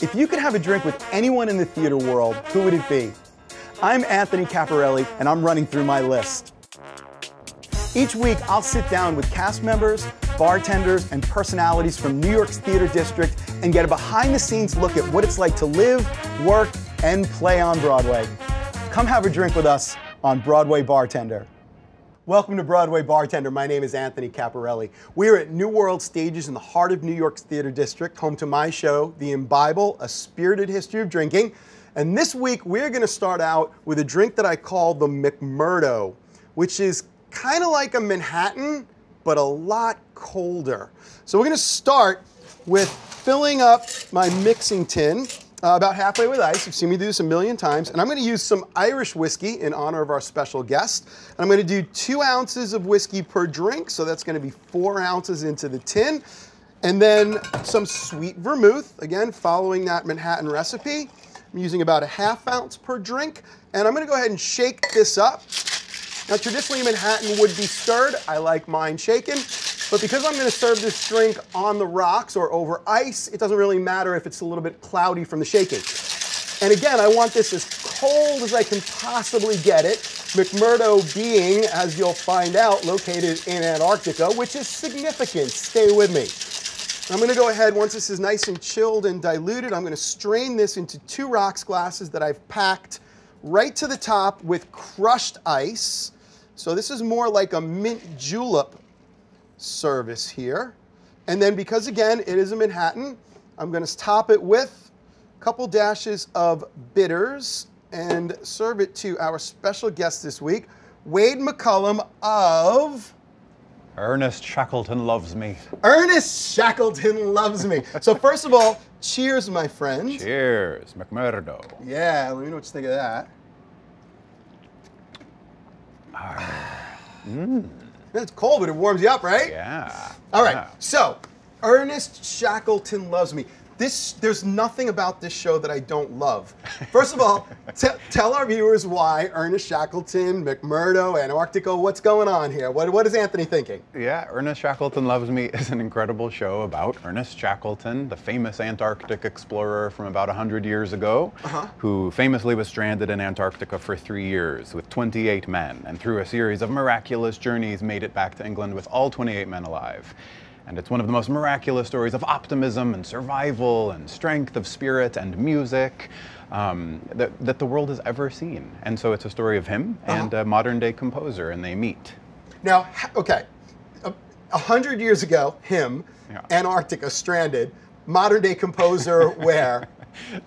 If you could have a drink with anyone in the theater world, who would it be? I'm Anthony Caporale, and I'm running through my list. Each week, I'll sit down with cast members, bartenders, and personalities from New York's theater district and get a behind the scenes look at what it's like to live, work, and play on Broadway. Come have a drink with us on Broadway Bartender. Welcome to Broadway Bartender. My name is Anthony Caporale. We are at New World Stages in the heart of New York's theater district, home to my show, The Imbible, A Spirited History of Drinking. And this week, we're going to start out with a drink that I call the McMurdo, which is kind of like a Manhattan, but a lot colder. So we're going to start with filling up my mixing tin uh, about halfway with ice. You've seen me do this a million times. And I'm going to use some Irish whiskey in honor of our special guest. And I'm going to do two ounces of whiskey per drink. So that's going to be four ounces into the tin. And then some sweet vermouth, again, following that Manhattan recipe. I'm using about a half ounce per drink. And I'm going to go ahead and shake this up. Now, traditionally, Manhattan would be stirred. I like mine shaken. But because I'm going to serve this drink on the rocks or over ice, it doesn't really matter if it's a little bit cloudy from the shaking. And again, I want this as cold as I can possibly get it. McMurdo being, as you'll find out, located in Antarctica, which is significant. Stay with me. I'm going to go ahead, once this is nice and chilled and diluted, I'm going to strain this into two rocks glasses that I've packed right to the top with crushed ice. So this is more like a mint julep service here. And then because again, it is a Manhattan, I'm gonna top it with a couple dashes of bitters and serve it to our special guest this week, Wade McCollum of Ernest Shackleton loves me. Ernest Shackleton loves me. So first of all, cheers, my friend. Cheers, McMurdo. Yeah, let me know what you think of that. Mm. It's cold, but it warms you up, right? Yeah. All right. Yeah. So, Ernest Shackleton loves me. This, there's nothing about this show that I don't love. First of all, tell our viewers why Ernest Shackleton, McMurdo, Antarctica. What's going on here? What, what is Anthony thinking? Yeah, Ernest Shackleton Loves Me is an incredible show about Ernest Shackleton, the famous Antarctic explorer from about 100 years ago, Uh-huh. who famously was stranded in Antarctica for three years with 28 men, and through a series of miraculous journeys made it back to England with all 28 men alive. And it's one of the most miraculous stories of optimism and survival and strength of spirit and music um, that, that the world has ever seen. And so it's a story of him and a modern day composer, and they meet. Now, okay, a, a hundred years ago, him, Yeah. Antarctica, stranded, modern day composer, where?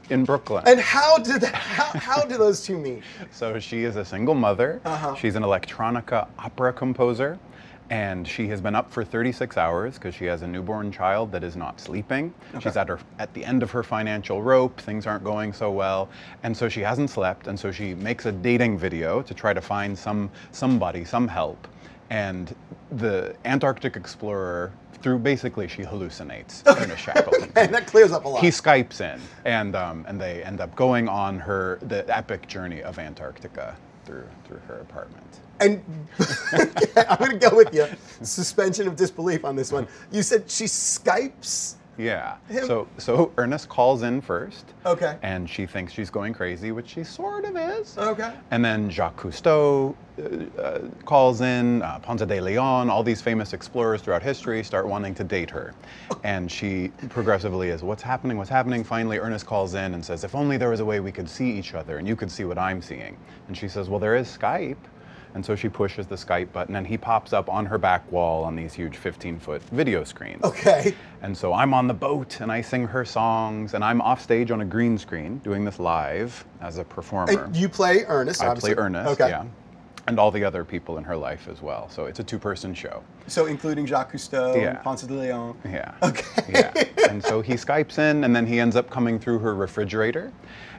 In Brooklyn. And how did that, how, how did those two meet? So she is a single mother. Uh-huh. She's an electronica opera composer. And she has been up for 36 hours because she has a newborn child that is not sleeping. She's at her at the end of her financial rope. Things aren't going so well, and so she hasn't slept. And so she makes a dating video to try to find some somebody, some help. And the Antarctic explorer, through basically she hallucinates Ernest Shackleton. And that clears up a lot. He Skypes in, and um, and they end up going on her the epic journey of Antarctica through through her apartment. And I'm going to go with you. Suspension of disbelief on this one. You said she Skypes. Yeah. Him- So so Ernest calls in first. Okay. And she thinks she's going crazy, which she sort of is. Okay. And then Jacques Cousteau uh, uh, calls in, uh, Ponce de Leon, all these famous explorers throughout history start wanting to date her. And she progressively is, what's happening, what's happening? Finally, Ernest calls in and says, if only there was a way we could see each other and you could see what I'm seeing. And she says, well, there is Skype. And so she pushes the Skype button and he pops up on her back wall on these huge 15 foot video screens. Okay. And so I'm on the boat and I sing her songs and I'm off stage on a green screen doing this live as a performer. And you play Ernest, I obviously. play Ernest, Okay. yeah. And all the other people in her life as well. So it's a two person show. So including Jacques Cousteau, Yeah. and Ponce de Leon. Yeah. Okay. Yeah. And so he Skypes in and then he ends up coming through her refrigerator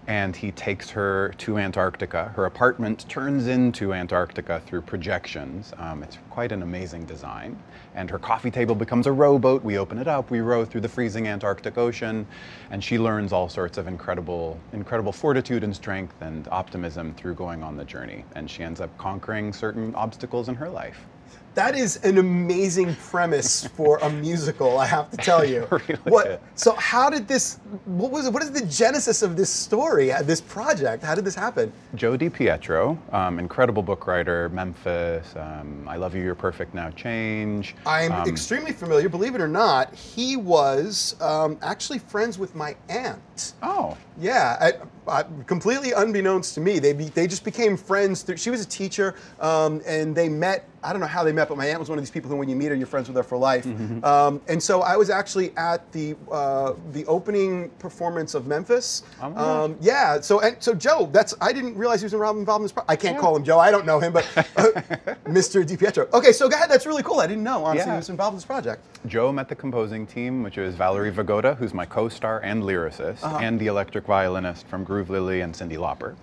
and he takes her to Antarctica. Her apartment turns into Antarctica through projections. Um, it's quite an amazing design. And her coffee table becomes a rowboat. We open it up, we row through the freezing Antarctic Ocean, and she learns all sorts of incredible, incredible fortitude and strength and optimism through going on the journey. And she ends up conquering certain obstacles in her life. That is an amazing premise for a musical, I have to tell you. Really what? good. So how did this? What was? What is the genesis of this story? uh, This project? How did this happen? Joe DiPietro, um, incredible book writer, Memphis, um, I Love You, You're Perfect Now, Change. I'm um, extremely familiar. Believe it or not, he was um, actually friends with my aunt. Oh, Yeah, I, I, completely unbeknownst to me, they be, they just became friends. Through, she was a teacher, um, and they met. I don't know how they met, but my aunt was one of these people who, when you meet her, you're friends with her for life. Mm-hmm. Um, and so I was actually at the uh, the opening performance of Memphis. Oh. Um, yeah, so and so Joe, that's I didn't realize he was involved involved in this. Pro- I can't Yeah. call him Joe. I don't know him, but uh, Mr. DiPietro. Okay, so go ahead. That's really cool. I didn't know honestly Yeah. he was involved in this project. Joe met the composing team, which is Valerie Vigoda, who's my co-star and lyricist, Uh-huh. and the electric violinist from GrooveLily and Cyndi Lauper.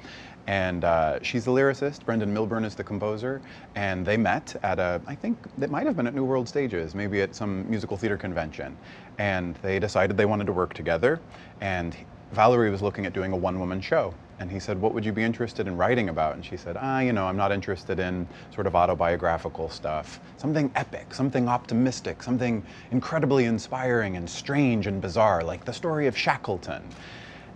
And uh, she's the lyricist. Brendan Milburn is the composer. And they met at a, I think it might have been at New World Stages, maybe at some musical theater convention. And they decided they wanted to work together. And Valerie was looking at doing a one-woman show. And he said, What would you be interested in writing about? And she said, Ah, you know, I'm not interested in sort of autobiographical stuff. Something epic, something optimistic, something incredibly inspiring and strange and bizarre, like the story of Shackleton.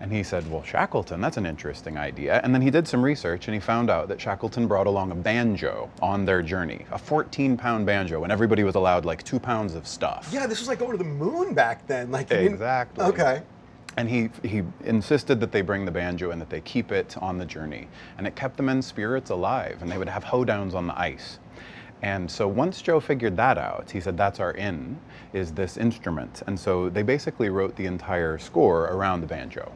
And he said, Well, Shackleton, that's an interesting idea. And then he did some research and he found out that Shackleton brought along a banjo on their journey, a 14 pound banjo, and everybody was allowed like two pounds of stuff. Yeah, this was like going to the moon back then. Like Exactly. Okay. And he, he insisted that they bring the banjo and that they keep it on the journey. And it kept the men's spirits alive, and they would have hoedowns on the ice. And so once Joe figured that out, he said, that's our in, is this instrument. And so they basically wrote the entire score around the banjo.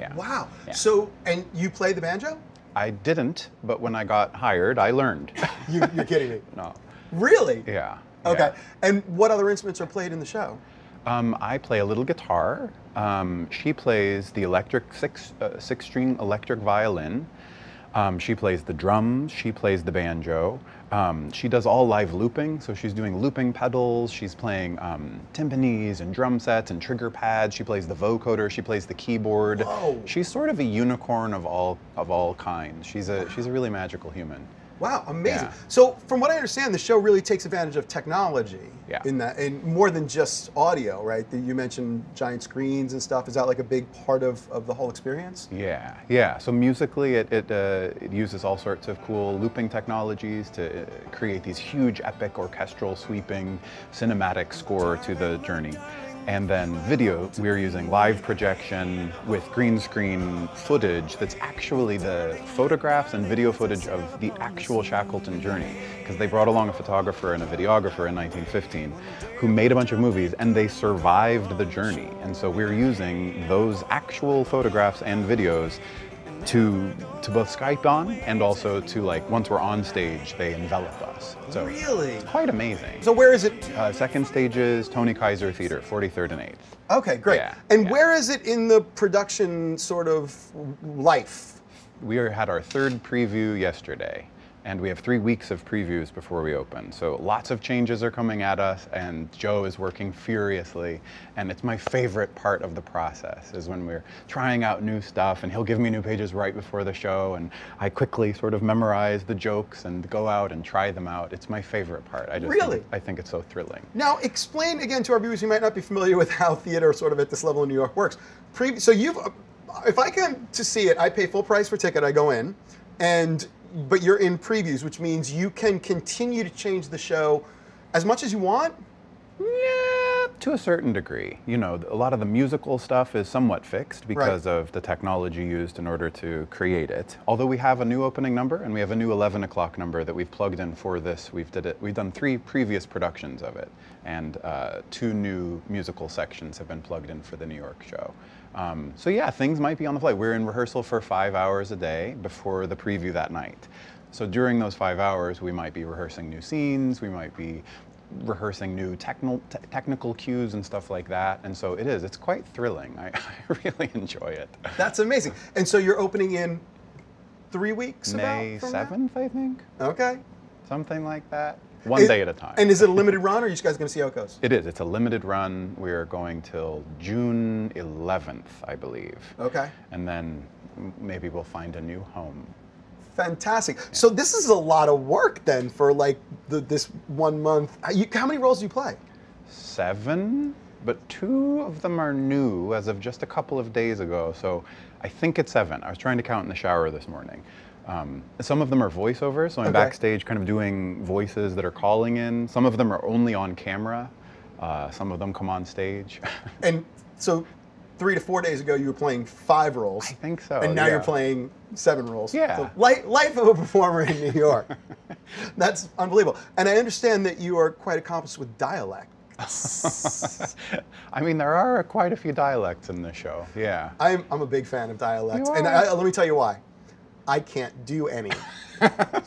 Yeah. Wow. Yeah. So, and you play the banjo? I didn't, but when I got hired, I learned. You, you're kidding me. no. Really? Yeah. Okay. yeah. And what other instruments are played in the show? Um, I play a little guitar. Um, she plays the electric six uh, six string electric violin. Um, she plays the drums. She plays the banjo. Um, she does all live looping, so she's doing looping pedals. She's playing um, timpanis and drum sets and trigger pads. She plays the vocoder. She plays the keyboard. Whoa. She's sort of a unicorn of all of all kinds. She's a she's a really magical human. Wow, amazing. Yeah. So, from what I understand, the show really takes advantage of technology Yeah. in that, and more than just audio, right? The- You mentioned giant screens and stuff. Is that like a big part of, of the whole experience? Yeah, yeah. So musically, it it, uh, it uses all sorts of cool looping technologies to uh, create these huge, epic, orchestral, sweeping, cinematic score to the journey. And then video, we're using live projection with green screen footage that's actually the photographs and video footage of the actual Shackleton journey. Because they brought along a photographer and a videographer in 1915 who made a bunch of movies and they survived the journey. And so we're using those actual photographs and videos to to both Skype on and also to like once we're on stage, they envelop us. So Really? it's quite amazing. So, where is it? Uh, second stage is Tony Kiser Theater, 43rd and 8th. Okay, great. Yeah, and yeah. where is it in the production sort of life? We had our third preview yesterday, and we have three weeks of previews before we open. So lots of changes are coming at us, and Joe is working furiously. And it's my favorite part of the process is when we're trying out new stuff, and he'll give me new pages right before the show, and I quickly sort of memorize the jokes and go out and try them out. It's my favorite part. I just Really? think, I think it's so thrilling. Now, explain again to our viewers who might not be familiar with how theater, sort of at this level in New York, works. Pre- so you've, if I come to see it, I pay full price for ticket. I go in, and but you're in previews, which means you can continue to change the show as much as you want. Yeah, to a certain degree. You know, a lot of the musical stuff is somewhat fixed because of the technology used in order to create it. Although we have a new opening number and we have a new 11 o'clock number that we've plugged in for this. We've did it. We've done three previous productions of it, and uh, two new musical sections have been plugged in for the New York show. Um, so yeah, things might be on the fly. We're in rehearsal for five hours a day before the preview that night. So during those five hours, we might be rehearsing new scenes. We might be rehearsing new technical te- technical cues and stuff like that. And so it is. It's quite thrilling. I, I really enjoy it. That's amazing. And so you're opening in three weeks. May about from seventh, I think, Okay. something like that. One Is- day at a time. And is it a limited run, or are you guys going to see how it goes? it is. It's a limited run. We're going till June 11th, I believe. Okay. And then maybe we'll find a new home. fantastic. So this is a lot of work then for like the, this one month. How you- how many roles do you play? seven, but two of them are new as of just a couple of days ago. So I think it's seven. I was trying to count in the shower this morning. Um, some of them are voiceovers, so I'm Okay. backstage kind of doing voices that are calling in. Some of them are only on camera. Uh, some of them come on stage. And so three to four days ago, you were playing five roles. I think so, And now you're playing seven roles. Yeah. So li- life of a performer in New York. That's unbelievable. And I understand that you are quite accomplished with dialect. I mean, there are quite a few dialects in this show. Yeah. I'm, I'm a big fan of dialects. And? I, let me tell you why. I can't do any.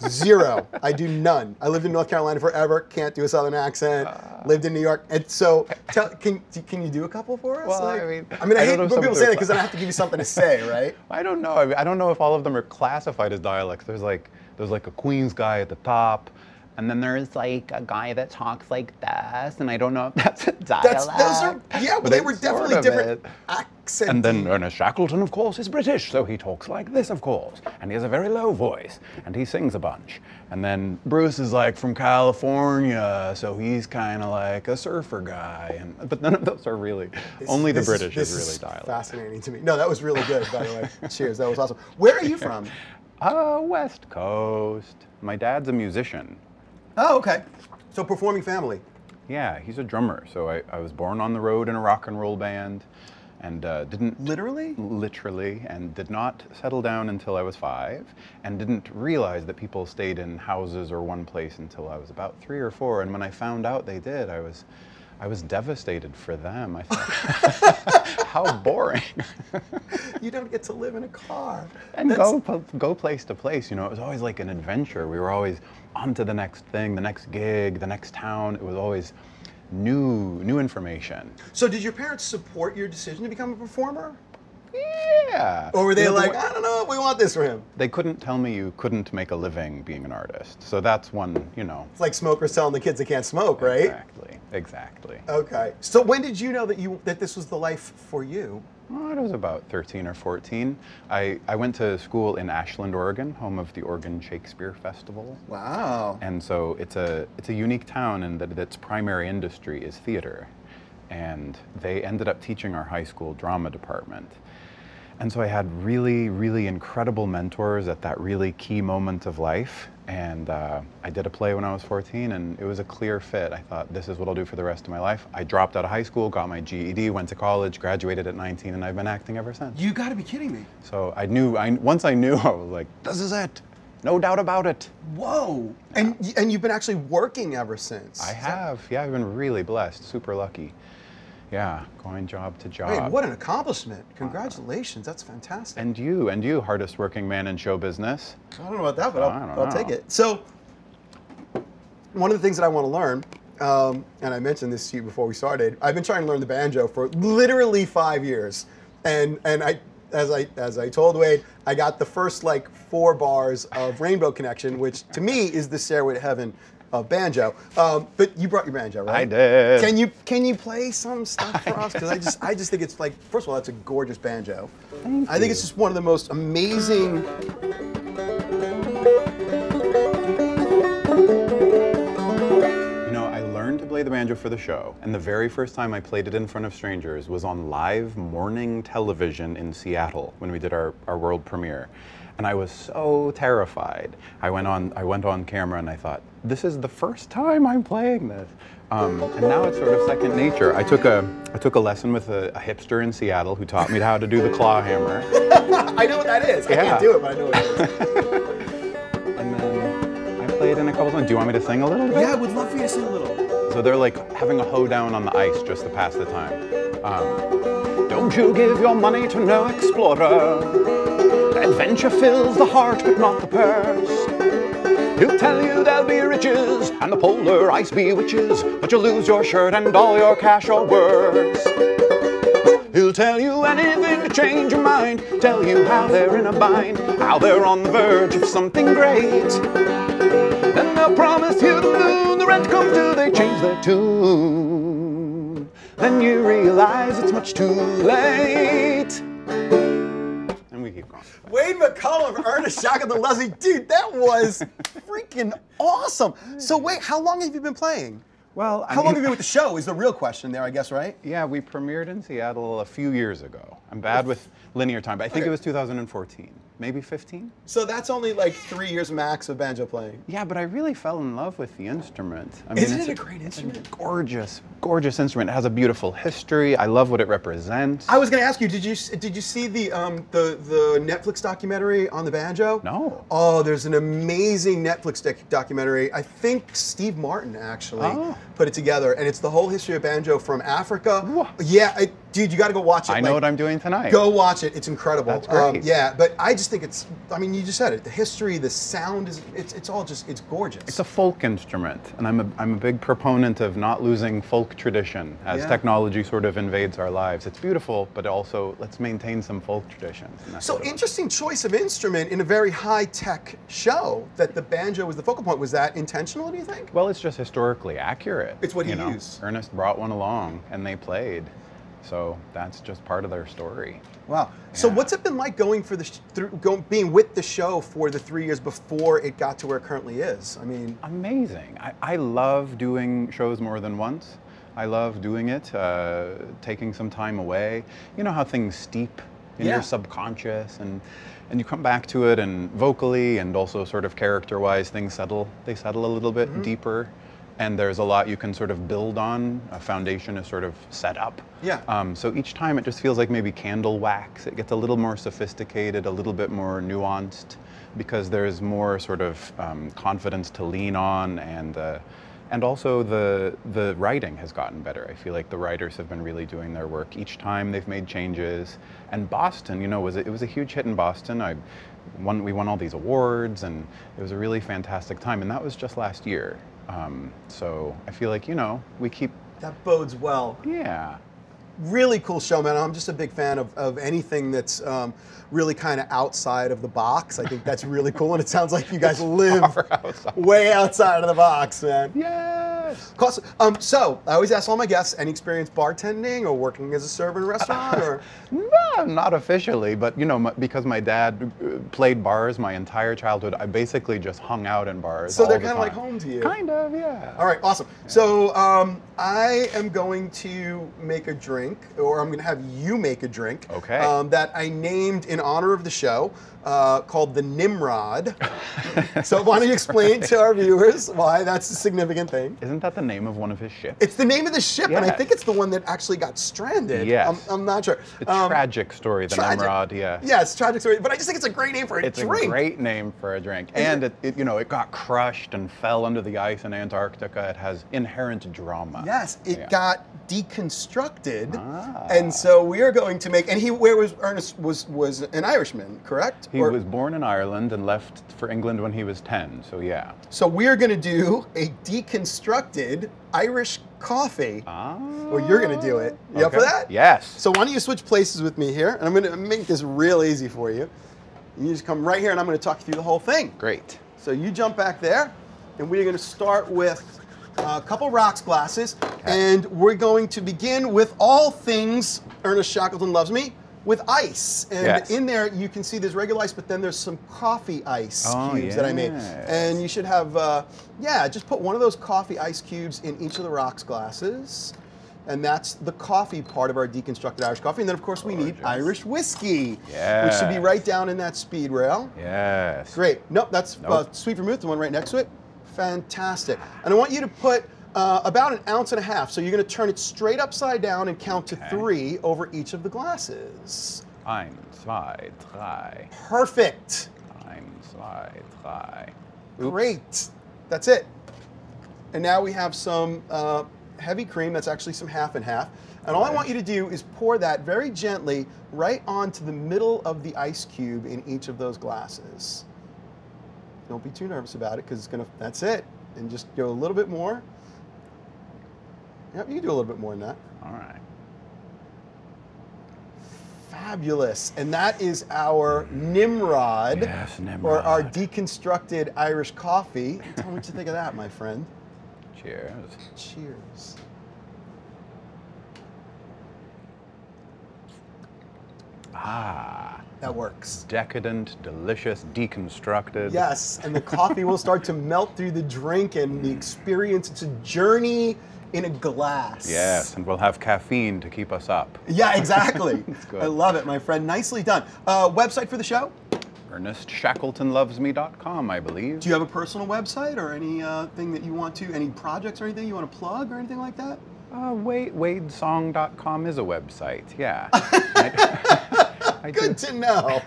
Zero. I do none. I lived in North Carolina forever. Can't do a Southern accent. Ah. lived in New York, and so tell, can can you do a couple for us? Well, I mean, I mean, I, I hate when people say that because then I have to give you something to say, right? I don't know. I, mean, I don't know if all of them are classified as dialects. There's like there's like a Queens guy at the top, and then there's like a guy that talks like this, and I don't know if that's a dialect. That's those are yeah, well, but they were definitely different accents. And then Ernest Shackleton, of course, is British, so he talks like this, of course, and he has a very low voice, and he sings a bunch. And then Bruce is like from California, so he's kind of like a surfer guy. And but none of those are really. only the British this is really dialect. Fascinating to me. No, that was really good, by the way. Cheers, that was awesome. Where are you from? Uh, West Coast. My dad's a musician. Oh, okay. So performing family. Yeah, he's a drummer. So I, I was born on the road in a rock and roll band and uh, didn't. Literally? Literally, and did not settle down until I was five and didn't realize that people stayed in houses or one place until I was about three or four. And when I found out they did, I was. I was devastated for them. I thought, how boring. You don't get to live in a car. and That's- go go place to place. You know, it was always like an adventure. We were always on to the next thing, the next gig, the next town. It was always new new information. So did your parents support your decision to become a performer? Yeah. Or were they like, I don't know if we want this for him? They couldn't tell me you couldn't make a living being an artist. So that's one, you know. It's like smokers telling the kids they can't smoke, right? Exactly. Exactly. Okay. So when did you know that you that this was the life for you? Oh, I was about 13 or 14. I, I went to school in Ashland, Oregon, home of the Oregon Shakespeare Festival. Wow. And so it's a it's a unique town in that its primary industry is theater, and they ended up teaching our high school drama department. And so I had really, really incredible mentors at that really key moment of life. And uh, I did a play when I was 14, and it was a clear fit. I thought, this is what I'll do for the rest of my life. I dropped out of high school, got my GED, went to college, graduated at 19, and I've been acting ever since. You got to be kidding me. So I knew, I, once I knew, I was like, this is it. No doubt about it. Whoa. And and you've been actually working ever since. I have. Yeah, I've been really blessed, super lucky. Yeah, going job to job. Wait, what an accomplishment! Congratulations, that's fantastic. And you, and you, hardest working man in show business. I don't know about that, but I'll, I'll take it. So, one of the things that I want to learn, um, and I mentioned this to you before we started, I've been trying to learn the banjo for literally five years, and and I. As I, as I told Wade, I got the first like four bars of Rainbow Connection, which to me is the stairway to heaven of banjo. Um, but you brought your banjo, right? I did. Can you can you play some stuff for us? Because I just I just think it's like first of all, that's a gorgeous banjo. Thank I think it's just one of the most amazing You know, I learned to play the banjo for the show, and the very first time I played it in front of strangers was on live morning television in Seattle when we did our, our world premiere. And I was so terrified. I went on I went on camera and I thought, this is the first time I'm playing this. Um, and now it's sort of second nature. I took a I took a lesson with a, a hipster in Seattle who taught me how to do the claw hammer. I know what that is. I can't do it, but I know what it is. And then I played in a couple songs. Do you want me to sing a little bit? yeah, I would love for you to sing a little. So they're like having a hoedown on the ice just to pass the time. Um, Don't you give your money to no explorer. Adventure fills the heart but not the purse. He'll tell you there'll be riches and the polar ice be witches, but you'll lose your shirt and all your cash or worse. He'll tell you anything to change your mind, tell you how they're in a bind, how they're on the verge of something great. Then they'll promise you the moon, the rent comes due, they change their tune. Then you realize it's much too late. And we keep Wade McCollum, Ernest Shackleton loves me. Dude, that was freaking awesome. So wait, how long have you been playing? Well, I How long mean- have you been with the show is the real question there, I guess, right? Yeah, we premiered in Seattle a few years ago. I'm bad with linear time, but I think Okay. it was 2014, maybe 15. So that's only like three years max of banjo playing. Yeah, but I really fell in love with the instrument. I Isn't it's it a great instrument? Gorgeous, gorgeous instrument. It has a beautiful history. I love what it represents. I was going to ask you, did you did you see the um, the the Netflix documentary on the banjo? No. Oh, there's an amazing Netflix doc- documentary. I think Steve Martin actually Oh. put it together, and it's the whole history of banjo from Africa. Whoa. Yeah, I, dude, you got to go watch it. I know like, what I'm doing tonight. Go watch it. It's incredible. That's great. Um, yeah, but I just think it's. I mean, you just said it. The history, the sound is. It's, it's all just. It's gorgeous. It's a folk instrument, and I'm a, I'm a big proponent of not losing folk tradition as Yeah. technology sort of invades our lives. It's beautiful, but also let's maintain some folk traditions. and So what it was. interesting choice of instrument in a very high tech show. That the banjo was the focal point. Was that intentional? Do you think? Well, it's just historically accurate. It's what you he know. used. Ernest brought one along, and they played. So that's just part of their story. Wow. So what's it been like going for the sh- through go, being with the show for the three years before it got to where it currently is? I mean, Amazing. I, I love doing shows more than once. I love doing it, uh, taking some time away. You know how things steep in Yeah. your subconscious and and you come back to it and vocally and also sort of character wise things settle they settle a little bit Mm-hmm. deeper and there's a lot you can sort of build on a foundation is sort of set up Yeah. um, so each time it just feels like maybe candle wax it gets a little more sophisticated a little bit more nuanced because there's more sort of um, confidence to lean on and uh, and also the the writing has gotten better. I feel like the writers have been really doing their work. Each time they've made changes. And Boston, you know, was it was a huge hit in Boston. I won we won all these awards and it was a really fantastic time. And that was just last year. Um, so I feel like you know we keep that bodes well. yeah Really cool show, man. I'm just a big fan of, of anything that's um, really kind of outside of the box. I think that's really cool, and it sounds like you guys live outside. way outside of the box, man. Cost- Um, so I always ask all my guests: any experience bartending or working as a server in a restaurant? Or No, not officially, but you know, my, because my dad uh, played bars my entire childhood, I basically just hung out in bars. So they're the kinda like home to you. Kind of, yeah. All right, awesome. So um, I am going to make a drink, or I'm going to have you make a drink. Okay. Um, that I named in honor of the show, uh, called the Nimrod. so why don't you explain to our viewers why that's a significant thing? Isn't that the name of one of his ships? It's the name of the ship, and I think it's the one that actually got stranded. Yes. I'm, I'm not sure. It's a Um, tragic story, the tragic- Nimrod, yeah. A tragic story, but I just think it's a great name for a It's drink. It's a great name for a drink. And it, it, you know, it got crushed and fell under the ice in Antarctica. It has inherent drama. Yes, it Yeah. got deconstructed, Ah. and so we are going to make. And he, where was Ernest? Was was an Irishman, correct? He Or- was born in Ireland and left for England when he was 10, so yeah. So we are going to do a deconstructed Irish coffee. Ah. Or you're going to do it. You up for that? Yes. So why don't you switch places with me here, and I'm going to make this real easy for you. You just come right here, and I'm going to talk you through the whole thing. Great. So you jump back there, and we're going to start with a couple rocks glasses, and we're going to begin with all things Ernest Shackleton loves me with ice. And Yes. in there you can see there's regular ice, but then there's some coffee ice Oh, cubes that I made. And you should have, uh, yeah, just put one of those coffee ice cubes in each of the rocks glasses. And that's the coffee part of our deconstructed Irish coffee. And then, of course, we need Irish whiskey, which should be right down in that speed rail. Yes. Great. Nope, that's Uh, sweet vermouth, the one right next to it. Fantastic. And I want you to put uh, about an ounce and a half. So you're going to turn it straight upside down and count to Okay. three over each of the glasses. Eins, zwei, drei. Perfect. Eins, zwei, drei. Oops. Great. That's it. And now we have some uh, heavy cream. That's actually some half and half. And all I want you to do is pour that very gently right onto the middle of the ice cube in each of those glasses. Don't be too nervous about it because it's gonna. That's it. And just go a little bit more. Yep, you can do a little bit more than that. All right. Fabulous. And that is our Nimrod, Yes, or our deconstructed Irish coffee. Tell me what you think of that, my friend. Cheers. Cheers. Ah, That works. decadent, delicious, deconstructed. Yes, and the coffee will start to melt through the drink and the experience. It's a journey in a glass. Yes, and we'll have caffeine to keep us up. Yeah, exactly. I love it, my friend. Nicely done. Uh, website for the show? ErnestShackletonLovesMe.com, I believe. Do you have a personal website or any uh, thing that you want to, any projects or anything you want to plug or anything like that? Uh, Wade, WadeSong.com is a website. Yeah. I, I do. Good to know.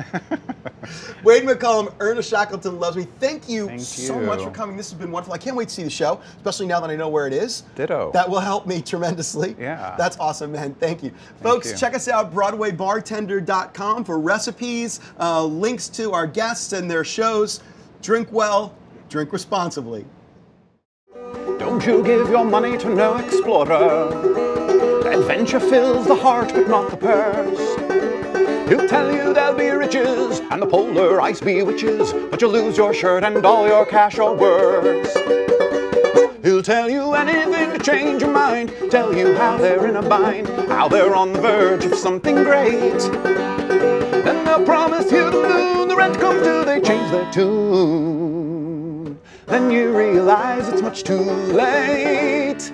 Wade McCollum, Ernest Shackleton loves me. Thank you Thank so much for coming. This has been wonderful. I can't wait to see the show, especially now that I know where it is. Ditto. That will help me tremendously. Yeah. That's awesome, man. Thank you. Folks, you. check us out, BroadwayBartender.com for recipes, uh, links to our guests and their shows. Drink well, drink responsibly. Don't you give your money to no explorer. Adventure fills the heart, but not the purse. He'll tell you there'll be riches and the polar ice be witches, but you'll lose your shirt and all your cash or worse. He'll tell you anything to change your mind, tell you how they're in a bind, how they're on the verge of something great. Then they'll promise you the moon, the rent comes due, they change their tune. Then you realize it's much too late.